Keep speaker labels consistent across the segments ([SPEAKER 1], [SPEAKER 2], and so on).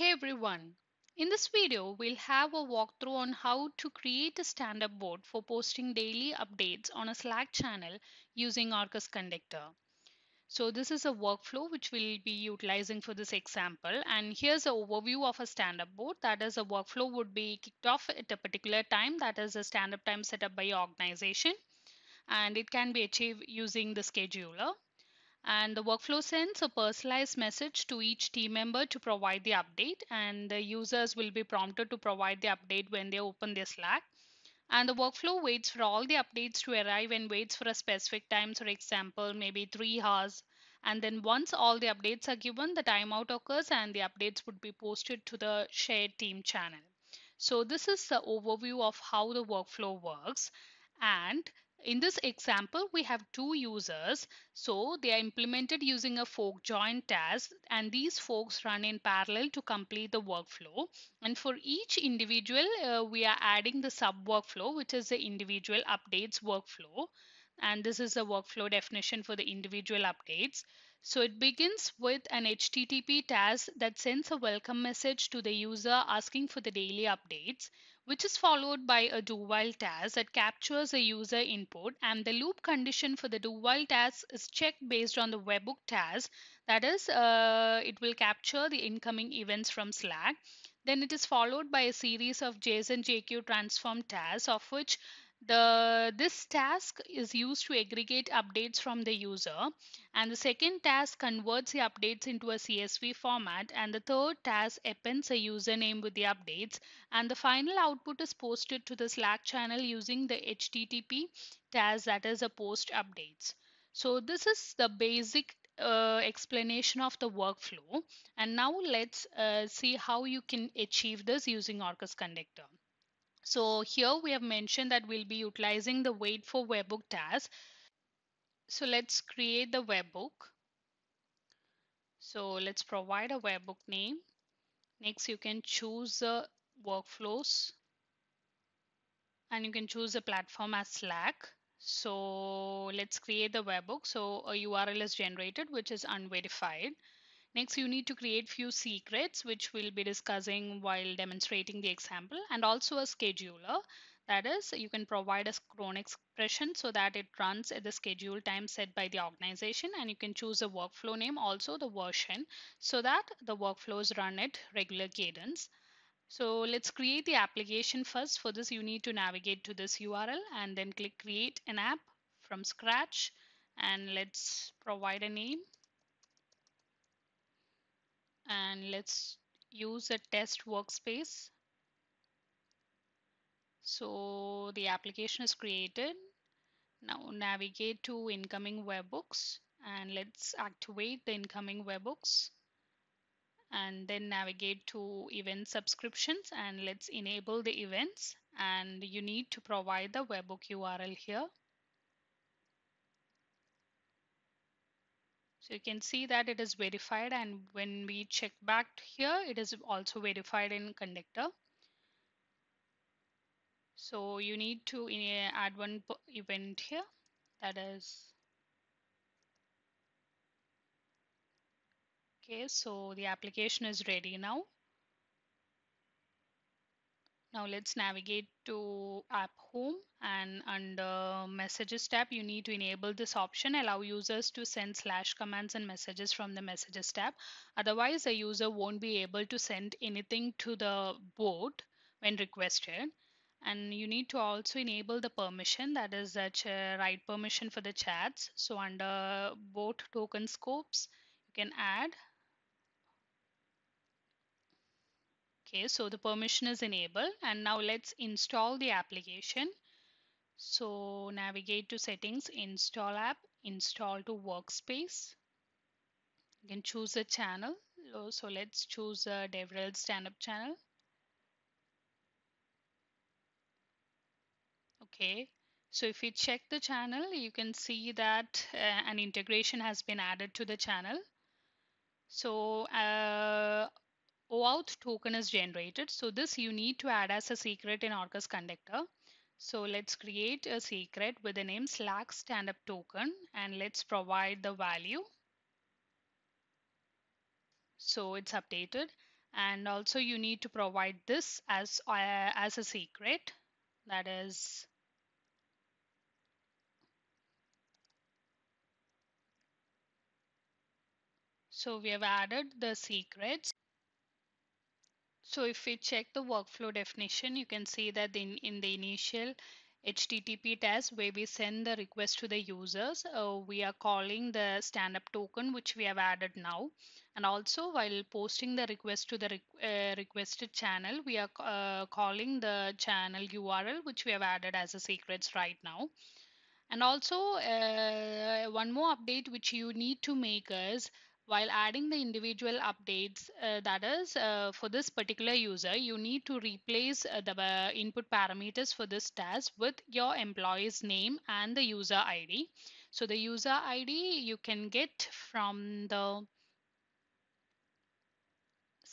[SPEAKER 1] Hey everyone! In this video, we'll have a walkthrough on how to create a stand-up bot for posting daily updates on a Slack channel using Orkes Conductor. So this is a workflow which we'll be utilizing for this example. And here's an overview of a stand-up bot. That is a workflow would be kicked off at a particular time. That is a stand-up time set up by your organization. And it can be achieved using the scheduler and the workflow sends a personalized message to each team member to provide the update and the users will be prompted to provide the update when they open their slack. And the workflow waits for all the updates to arrive and waits for a specific time for example maybe three hours. And then once all the updates are given the timeout occurs and the updates would be posted to the shared team channel. So this is the overview of how the workflow works. And in this example, we have two users. So they are implemented using a fork join task and these forks run in parallel to complete the workflow. And for each individual, uh, we are adding the sub workflow, which is the individual updates workflow. And this is a workflow definition for the individual updates. So it begins with an HTTP task that sends a welcome message to the user asking for the daily updates which is followed by a do while task that captures a user input. And the loop condition for the do while task is checked based on the webhook task. That is uh, it will capture the incoming events from slack. Then it is followed by a series of json jq transform tasks of which the this task is used to aggregate updates from the user and the second task converts the updates into a csv format and the third task appends a username with the updates and the final output is posted to the slack channel using the http task that is a post updates. So this is the basic uh, explanation of the workflow and now let's uh, see how you can achieve this using orkes conductor so here we have mentioned that we'll be utilizing the wait for webhook task. So let's create the webhook. So let's provide a webhook name. Next you can choose the workflows and you can choose the platform as Slack. So let's create the webhook. So a URL is generated which is unverified. Next, you need to create few secrets, which we'll be discussing while demonstrating the example, and also a scheduler. That is, you can provide a cron expression so that it runs at the schedule time set by the organization, and you can choose a workflow name, also the version, so that the workflows run at regular cadence. So let's create the application first. For this, you need to navigate to this URL and then click create an app from scratch. And let's provide a name and let's use a test workspace. So the application is created. Now navigate to incoming webhooks and let's activate the incoming webhooks and then navigate to event subscriptions and let's enable the events and you need to provide the webhook URL here. So you can see that it is verified and when we check back here, it is also verified in conductor. So you need to uh, add one event here that is okay so the application is ready now now let's navigate to app home and under messages tab you need to enable this option allow users to send slash commands and messages from the messages tab. Otherwise a user won't be able to send anything to the board when requested and you need to also enable the permission that is that write permission for the chats. So under bot token scopes you can add Okay, so the permission is enabled and now let's install the application. So navigate to settings, install app, install to workspace. You can choose a channel. So let's choose a DevRel stand-up channel. Okay, so if you check the channel, you can see that uh, an integration has been added to the channel. So uh, OAuth token is generated. So this you need to add as a secret in Orkes Conductor. So let's create a secret with the name Slack Standup Token and let's provide the value. So it's updated and also you need to provide this as uh, as a secret that is so we have added the secrets so if we check the workflow definition you can see that in, in the initial HTTP test where we send the request to the users, uh, we are calling the stand-up token which we have added now. And also while posting the request to the re uh, requested channel, we are uh, calling the channel URL which we have added as a secrets right now. And also uh, one more update which you need to make is while adding the individual updates uh, that is uh, for this particular user you need to replace uh, the uh, input parameters for this task with your employee's name and the user id so the user id you can get from the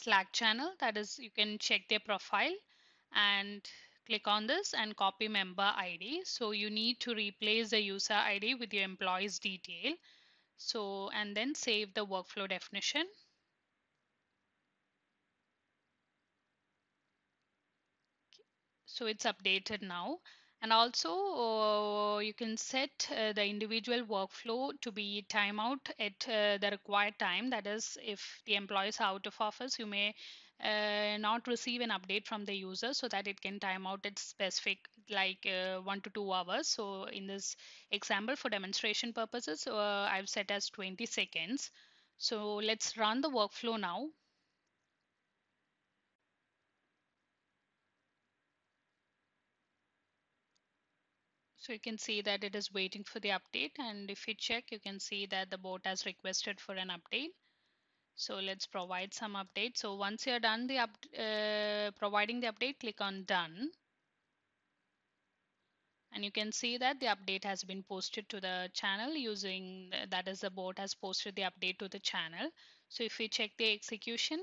[SPEAKER 1] slack channel. That is you can check their profile and click on this and copy member id so you need to replace the user id with your employee's detail so and then save the workflow definition. So it's updated now. And also uh, you can set uh, the individual workflow to be timeout at uh, the required time. That is if the employee is out of office you may uh, not receive an update from the user so that it can time out at specific like uh, one to two hours. So in this example for demonstration purposes uh, i've set as 20 seconds. So let's run the workflow now. So you can see that it is waiting for the update. And if you check you can see that the bot has requested for an update. So let's provide some update. So once you're done the up, uh, providing the update click on done and you can see that the update has been posted to the channel using that is the bot has posted the update to the channel. So if we check the execution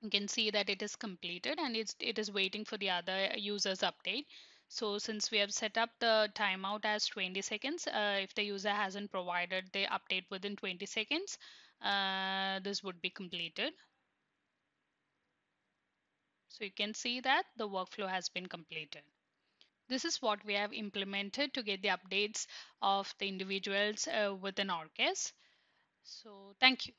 [SPEAKER 1] you can see that it is completed and it's, it is waiting for the other users update. So since we have set up the timeout as 20 seconds, uh, if the user hasn't provided the update within 20 seconds, uh, this would be completed. So you can see that the workflow has been completed. This is what we have implemented to get the updates of the individuals uh, within Orkes. So thank you.